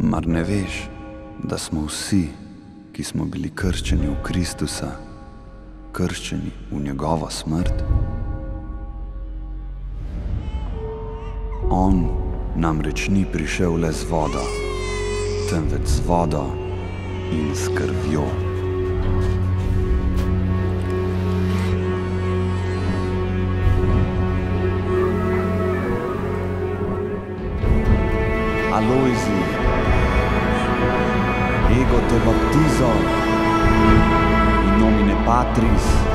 Mar ne veš, da smo vsi, ki smo bili krščeni v Kristusa, krščeni v njegovo smrt? On namreč ni prišel le z vodo, temveč z vodo in s krvjo. Alojzi, ego te baptizo in nomine Patris